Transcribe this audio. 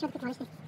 Show the this.